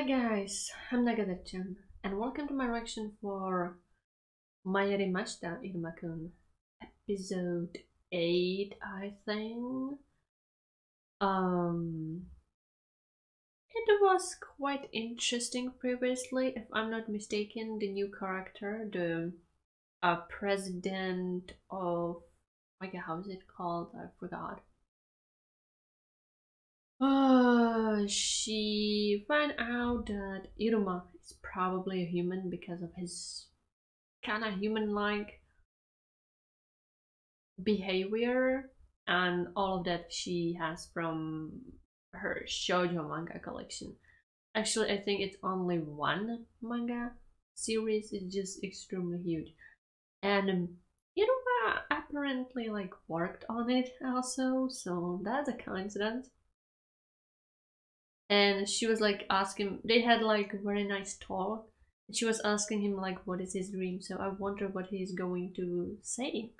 Hi guys, I'm Nagadir-chan, and welcome to my reaction for Mairimashita Iruma-kun, episode 8, I think. Um, it was quite interesting previously, if I'm not mistaken, the new character, the uh, president of, like how is it called? I forgot. Uh, she found out that Iruma is probably a human because of his kind of human-like behavior and all of that she has from her shoujo manga collection. Actually, I think it's only one manga series. It's just extremely huge, and um, Iruma apparently like worked on it also, so that's a coincidence and she was like asking they had like very nice talk and she was asking him like what is his dream so i wonder what he's going to say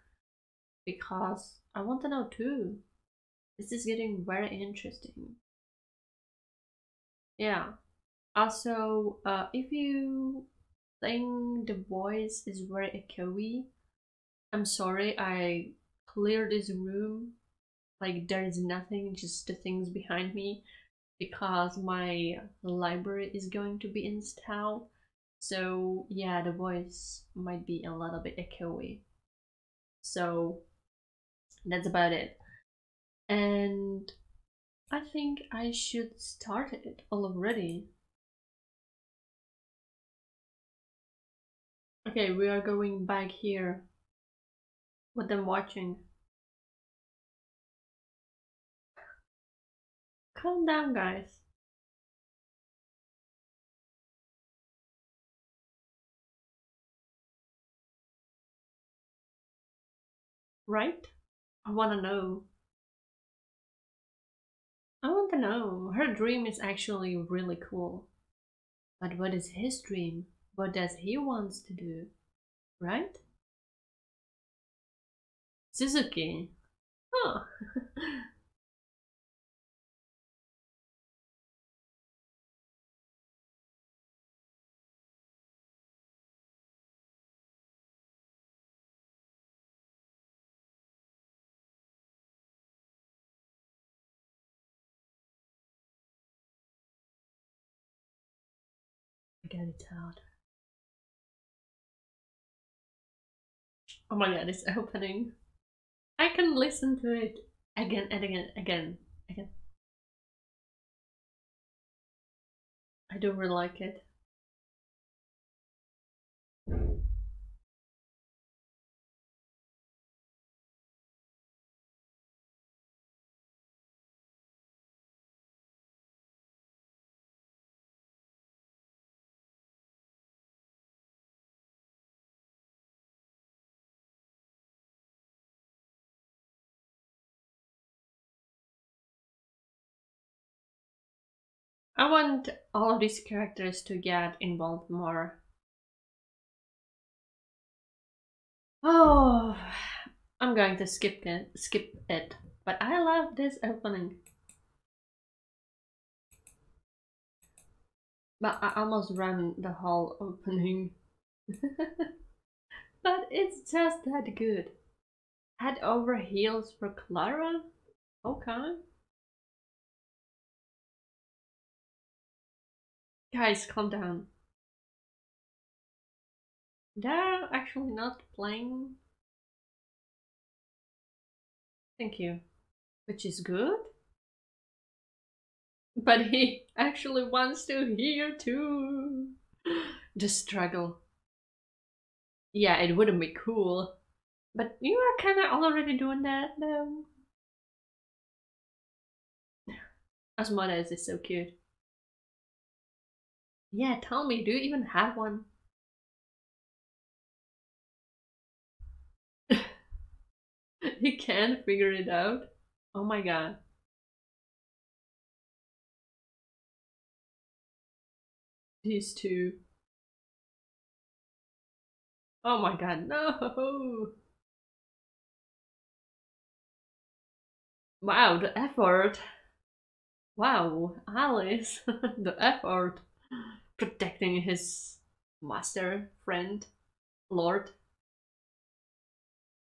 because i want to know too. This is getting very interesting. Yeah. Also uh if you think the voice is very echoey i'm sorry i cleared this room. Like there is nothing just the things behind me because my library is going to be installed. So yeah, the voice might be a little bit echoey. So that's about it. And I think I should start it already. Okay, we are going back here. What I'm watching. Calm down, guys. Right? I wanna know. I want to know. Her dream is actually really cool. But what is his dream? What does he wants to do? Right? Suzuki. Oh. get it out. Oh my god, it's opening. I can listen to it again and again, again, again. I don't really like it. I want all of these characters to get involved more. Oh, I'm going to skip it, skip it. But I love this opening. But I almost ran the whole opening. but it's just that good. Head over heels for Clara? Okay. Guys, calm down. They're actually not playing. Thank you. Which is good. But he actually wants to hear too. The struggle. Yeah, it wouldn't be cool. But you are kinda already doing that though. Asmodeus is so cute. Yeah, tell me, do you even have one? you can't figure it out. Oh my god. These two. Oh my god, no! Wow, the effort! Wow, Alice, the effort! Protecting his master, friend, lord.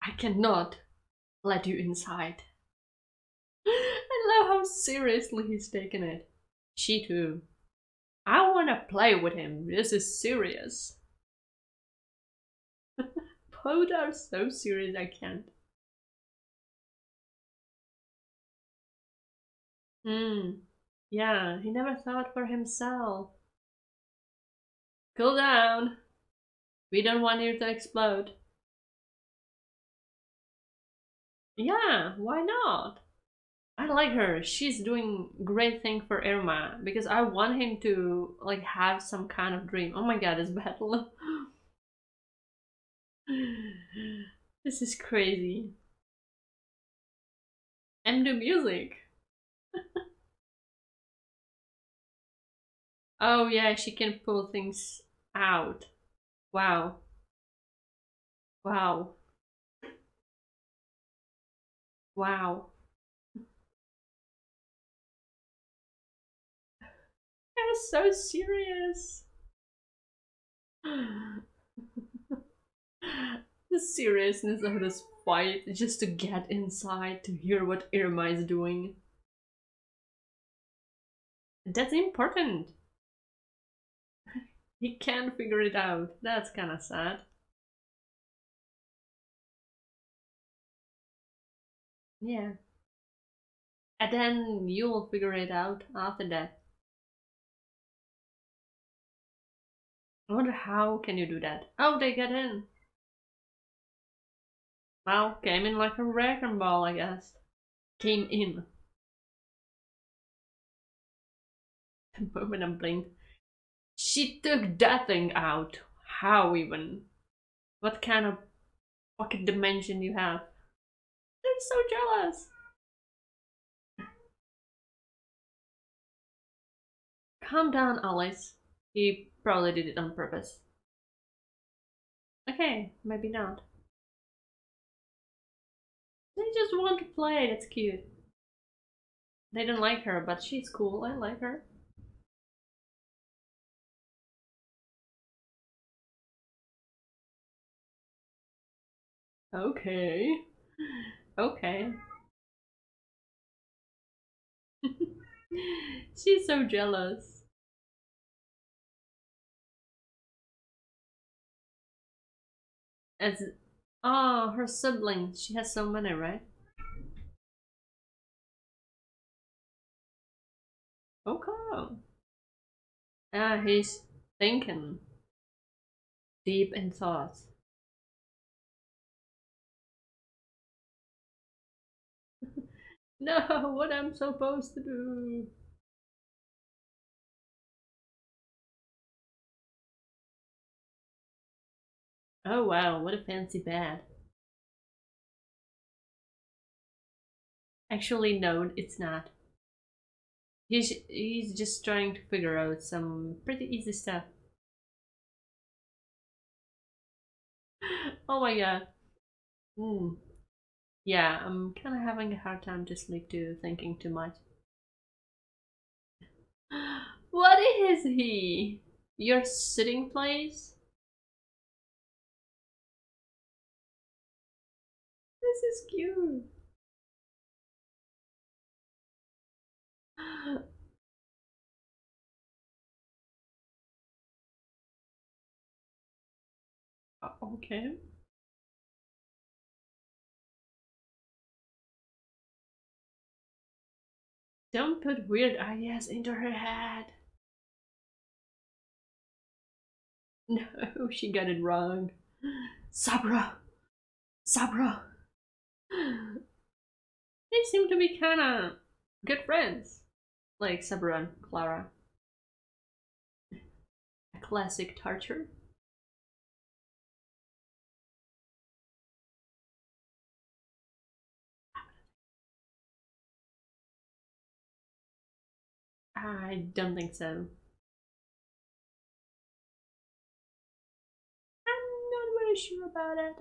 I cannot let you inside. I love how seriously he's taken it. She too. I wanna play with him. This is serious. Both are so serious I can't. Hmm. Yeah, he never thought for himself. Cool down. We don't want you to explode. Yeah, why not? I like her. She's doing great thing for Iruma because I want him to like have some kind of dream. Oh my god, this battle. this is crazy. And the music. oh yeah, she can pull things out. Wow. Wow. Wow. That's so serious. the seriousness of this fight just to get inside to hear what Iruma is doing. That's important. He can't figure it out. That's kinda sad. Yeah. And then you'll figure it out after that. I wonder how can you do that? Oh, they get in. Well, came in like a wrecking ball, I guess. Came in. The moment I blinked. She took that thing out. How even? What kind of pocket dimension you have? I'm so jealous. Calm down, Alice. He probably did it on purpose. Okay, maybe not. They just want to play, that's cute. They don't like her, but she's cool, I like her. Okay. Okay. She's so jealous. As oh, her siblings. She has so many, right? Okay. Ah, he's thinking deep in thoughts. No, what I'm supposed to do? Oh wow, what a fancy bed. Actually, no, it's not. He's, he's just trying to figure out some pretty easy stuff. oh my god. Hmm. Yeah, I'm kind of having a hard time to sleep too, thinking too much. What is he? Your sitting place? This is cute. okay. Don't put weird ideas into her head. No, she got it wrong. Sabra! Sabra! They seem to be kinda good friends. Like Sabra and Clara. A classic torture. I don't think so. I'm not really sure about it.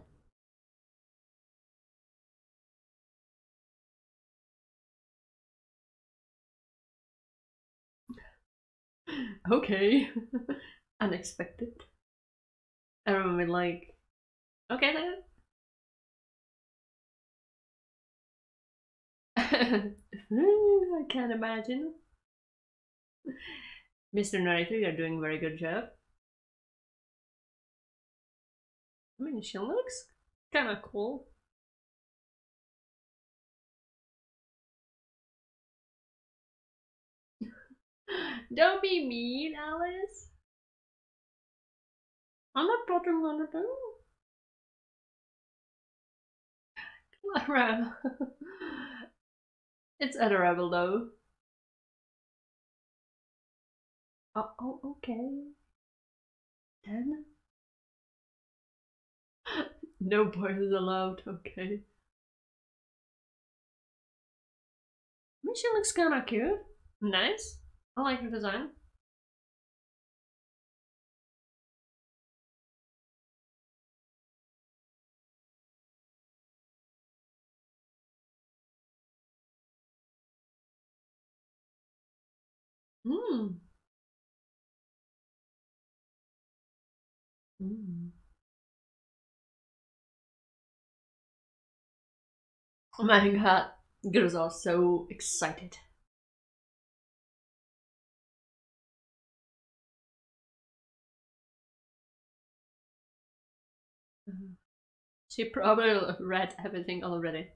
okay. Unexpected. Everyone be like, okay then. I can't imagine. Mr. Narrator, you're doing a very good job. I mean, she looks kind of cool. Don't be mean, Alice. I'm not talking on it. Clara. it's adorable though. Oh, oh okay. Then? no boys allowed, okay. I mean, she looks kinda cute. Nice. I like her design. Hmm. Mm. Oh my god, girls are so excited. Mm-hmm. She probably read everything already.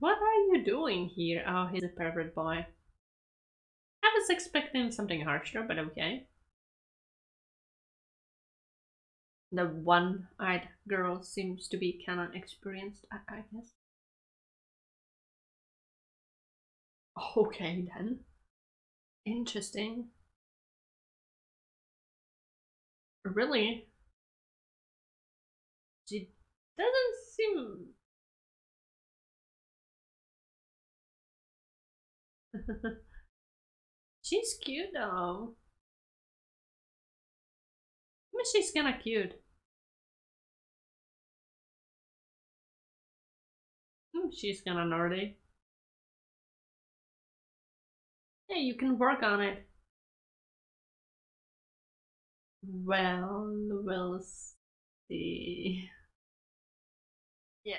What are you doing here? Oh, he's a pervert boy. I was expecting something harsher, but okay. The one-eyed girl seems to be kinda experienced, I, I guess. Okay then. Interesting. Really? She doesn't seem... she's cute though. I mean, she's kinda cute. Hmm, she's kinda nerdy. Hey, you can work on it. Well, we'll see. Yeah.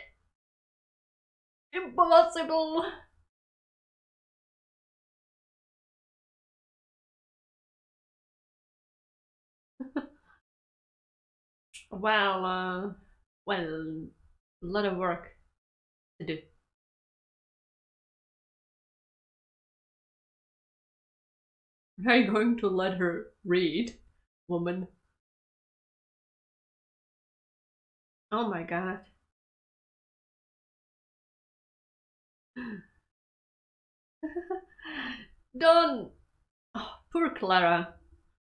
Impossible! Well, uh, well, a lot of work to do. Are you going to let her read? woman. Oh my god. Don't! Oh, poor Clara.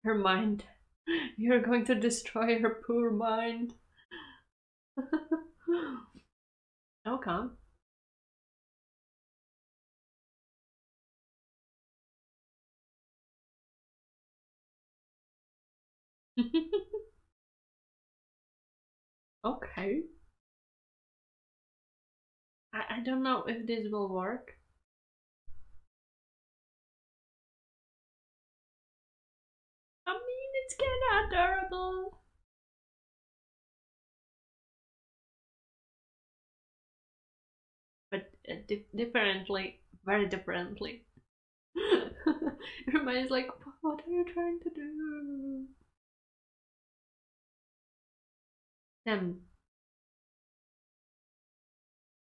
Her mind. You're going to destroy her poor mind. Oh, okay. okay. I, I don't know if this will work. It's kinda adorable. But uh, di differently, very differently. Everybody's like, what are you trying to do? Um,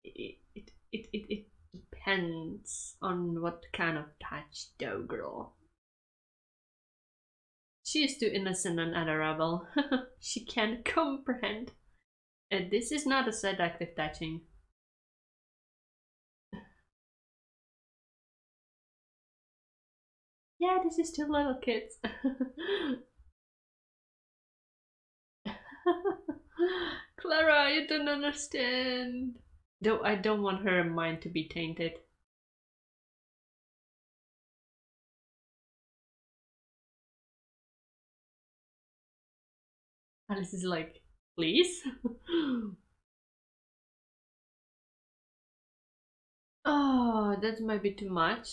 it, it, it, it, depends on what kind of touch though, girl. She is too innocent and adorable. she can't comprehend. Uh, this is not a seductive touching. yeah, this is two little kids. Clara, you don't understand. Though I don't want her mind to be tainted. Alice is like, please? Oh, that might be too much.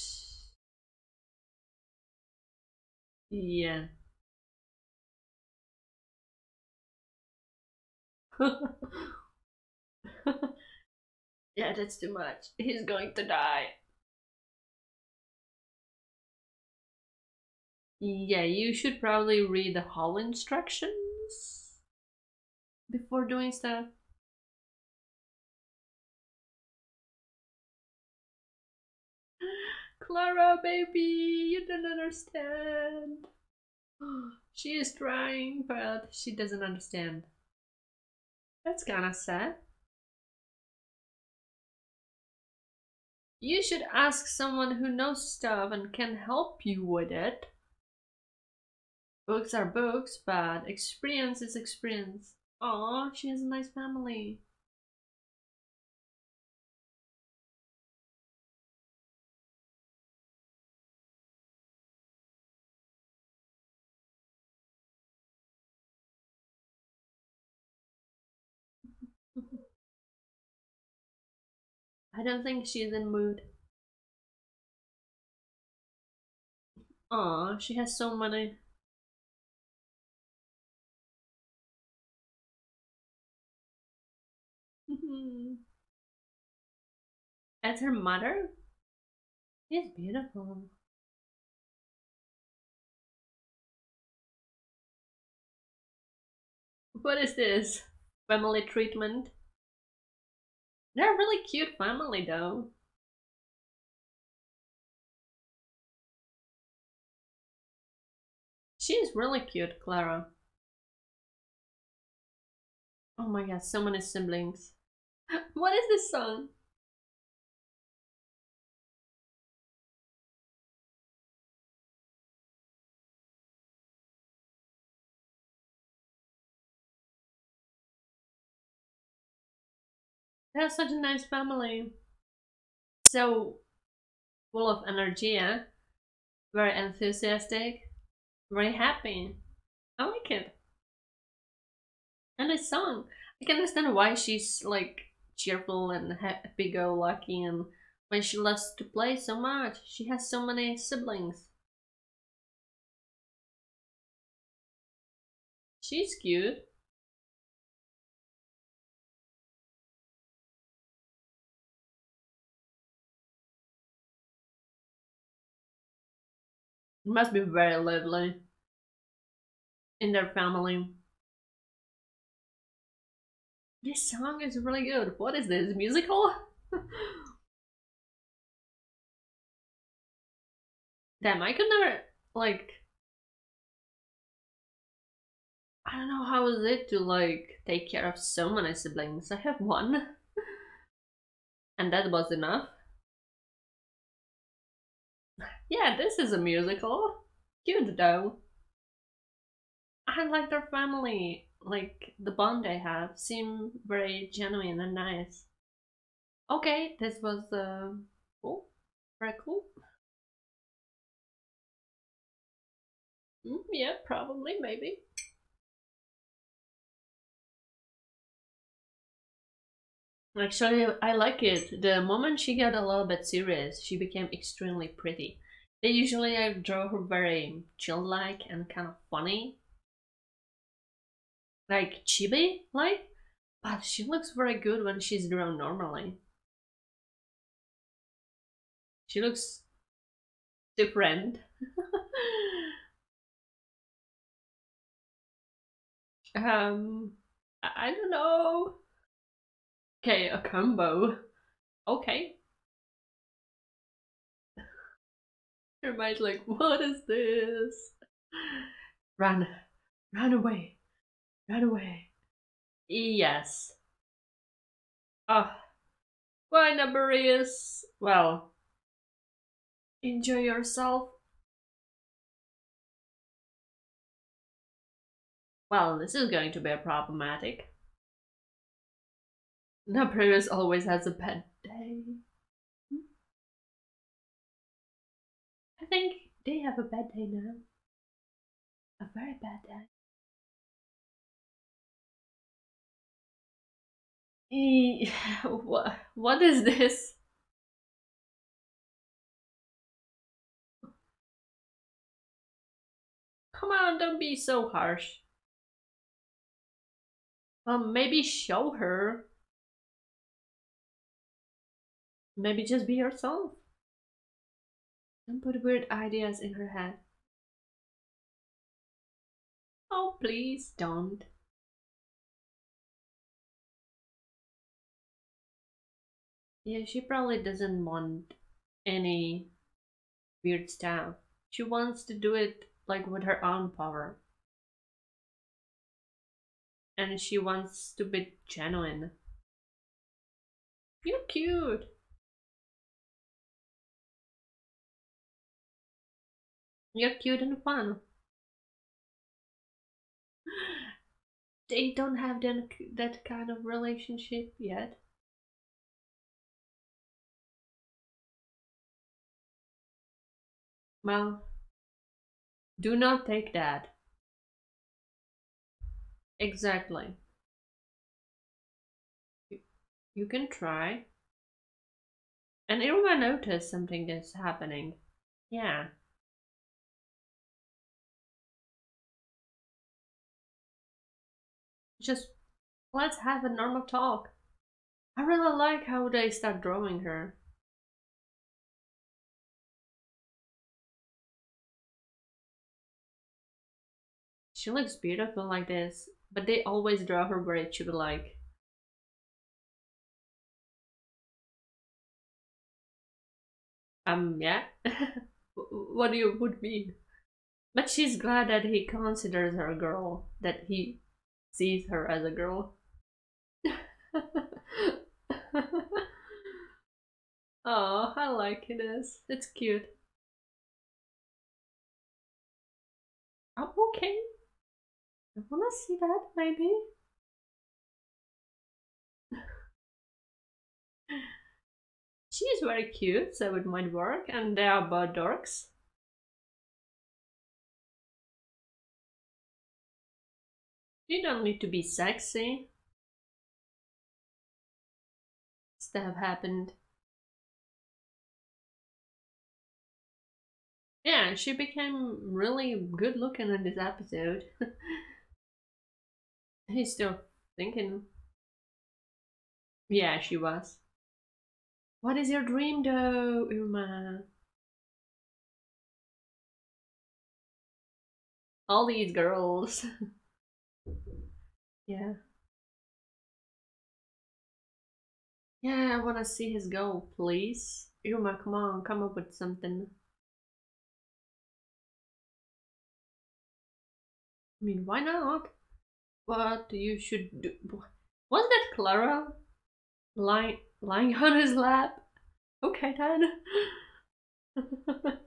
Yeah. yeah, that's too much. He's going to die. Yeah, you should probably read the whole instructions before doing stuff. Clara, baby, you don't understand. She is trying, but she doesn't understand. That's kinda sad. You should ask someone who knows stuff and can help you with it. Books are books, but experience is experience. Aw, she has a nice family. I don't think she's in mood. Aw, she has so many. Mm-hmm. As her mother? She's beautiful. What is this? Family treatment? They're a really cute family though. She's really cute, Clara. Oh my god, so many siblings. What is this song? They have such a nice family. So full of energy, yeah? Very enthusiastic, very happy. I like it. And the song, I can understand why she's like cheerful and happy go lucky and when she loves to play so much. She has so many siblings. She's cute. Must be very lovely in their family. This song is really good. What is this? Musical? Damn, I could never like I don't know how is it to like take care of so many siblings. I have one. and that was enough. Yeah, this is a musical. Cute though. I like their family. Like the bond they have seem very genuine and nice. Okay, this was uh, cool. Very cool. Mm, yeah, probably, maybe. Actually, I like it. The moment she got a little bit serious, she became extremely pretty. They usually I draw her very chill-like and kind of funny, like chibi-like, but she looks very good when she's drawn normally. She looks different. um, I don't know. Okay, a combo. Okay. Everybody's like, what is this? Run. Run away. Run away. Yes. Ah. Why number is well. Enjoy yourself. Well, this is going to be problematic. Naberius always has a bad day. I think they have a bad day now. A very bad day. What, what is this? Come on, don't be so harsh. Um, maybe show her. Maybe just be yourself. Don't put weird ideas in her head. Oh, please don't. Yeah, she probably doesn't want any weird stuff. She wants to do it like with her own power. And she wants to be genuine. You're cute. You're cute and fun. They don't have that, that kind of relationship yet. Well, do not take that. Exactly. You, can try. And Iruma notice something is happening. Yeah. Just let's have a normal talk. I really like how they start drawing her. She looks beautiful like this, but they always draw her very chibi-like. Um, yeah? what do you would mean? But she's glad that he considers her a girl, that he sees her as a girl. oh, I like this. It's cute. Oh, okay. I wanna see that, maybe. She's very cute, so it might work, and they are both dorks. You don't need to be sexy. Stuff happened. Yeah, she became really good looking in this episode. He's still thinking. Yeah, she was. What is your dream though, Iruma? All these girls. yeah. Yeah, I wanna see his goal, please. Iruma, come on, come up with something. I mean, why not? What you should do. Was that Clara lying lying on his lap? Okay then.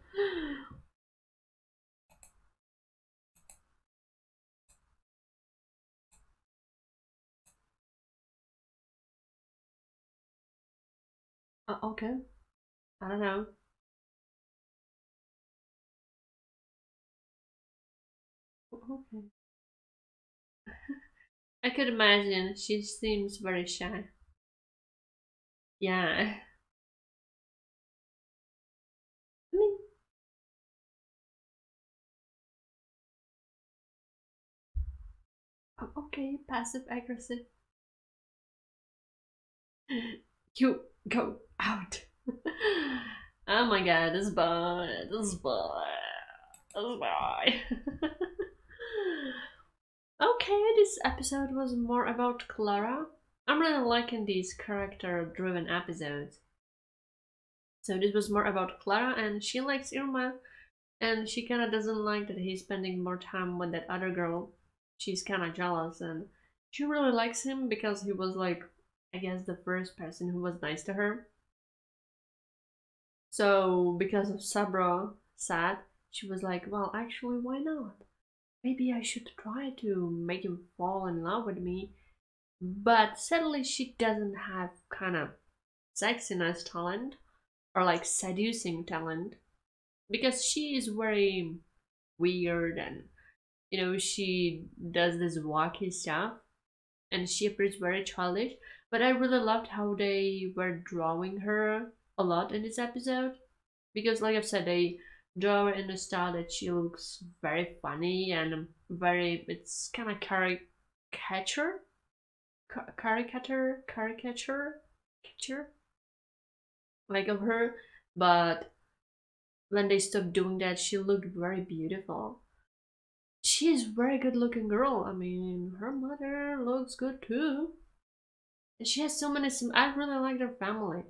uh, okay. I don't know. Okay. I could imagine she seems very shy. Yeah. I mean, oh, okay, passive aggressive. You go out. oh my god, this boy, this boy, this boy. Okay, this episode was more about Clara. I'm really liking these character-driven episodes. So this was more about Clara and she likes Iruma and she kinda doesn't like that he's spending more time with that other girl. She's kinda jealous and she really likes him because he was like, I guess the first person who was nice to her. So because of Sabra sad, she was like, well actually why not? Maybe I should try to make him fall in love with me. But sadly, she doesn't have kind of sexiness talent or like seducing talent because she is very weird and you know she does this wacky stuff and she appears very childish but i really loved how they were drawing her a lot in this episode because like i've said they draw in the style that she looks very funny and very it's kind of caricature caricature caricature caricature like of her but when they stopped doing that she looked very beautiful. She she's very good looking girl. I mean her mother looks good too. And she has so many i really like their family.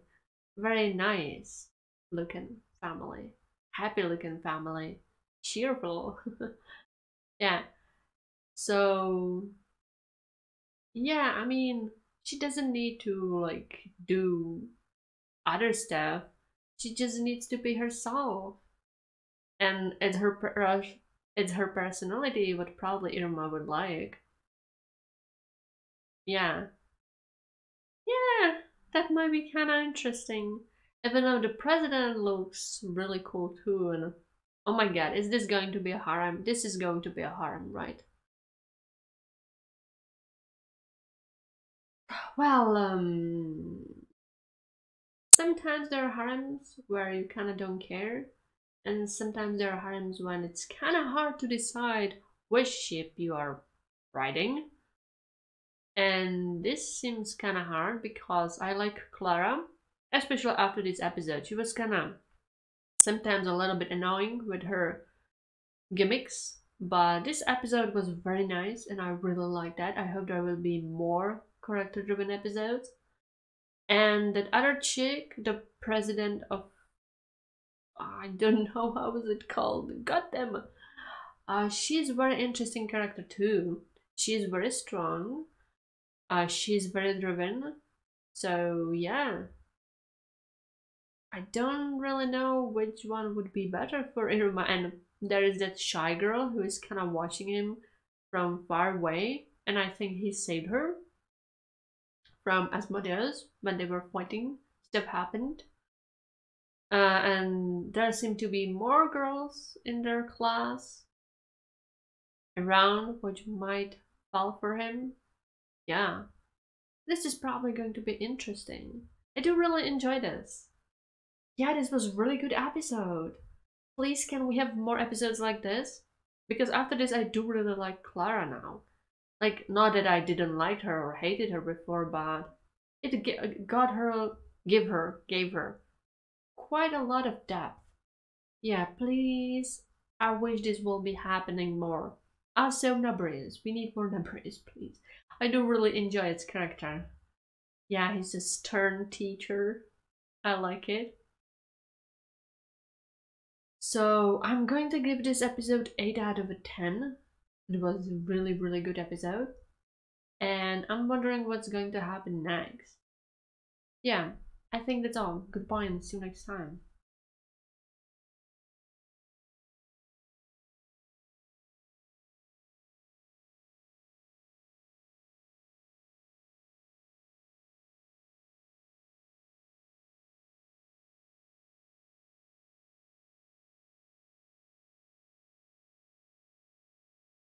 Very nice looking family happy looking family. Cheerful. Yeah. So yeah i mean she doesn't need to like do other stuff. She just needs to be herself. And it's her per- uh, it's her personality what probably Iruma would like. Yeah. Yeah that might be kind of interesting even though the president looks really cool too and oh my god is this going to be a harem? This is going to be a harem right? Well um sometimes there are harems where you kind of don't care and sometimes there are harems when it's kind of hard to decide which ship you are riding. And this seems kind of hard because i like clara especially after this episode. She was kind of sometimes a little bit annoying with her gimmicks, but this episode was very nice and I really like that. I hope there will be more character driven episodes. And that other chick, the president of I don't know how was it called. God damn. Uh, she's a very interesting character too. She's very strong. Uh, she's very driven. So yeah, I don't really know which one would be better for Iruma. And there is that shy girl who is kind of watching him from far away, and I think he saved her from Asmodeus when they were fighting. Stuff happened. Uh, and there seem to be more girls in their class around, which might fall for him. Yeah. This is probably going to be interesting. I do really enjoy this yeah, this was really good episode. Please, can we have more episodes like this? Because after this, I do really like Clara now. Like, not that I didn't like her or hated her before, but it got her, give her, gave her quite a lot of depth. Yeah, please. I wish this will be happening more. Also, Naberius. We need more Naberius, please. I do really enjoy its character. Yeah, he's a stern teacher. I like it. So I'm going to give this episode 8 out of 10. It was a really, really good episode. And I'm wondering what's going to happen next. Yeah, I think that's all. Goodbye and see you next time.